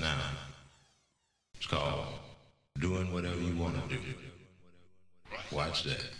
now. It's called Doing Whatever You Want to Do. Watch that.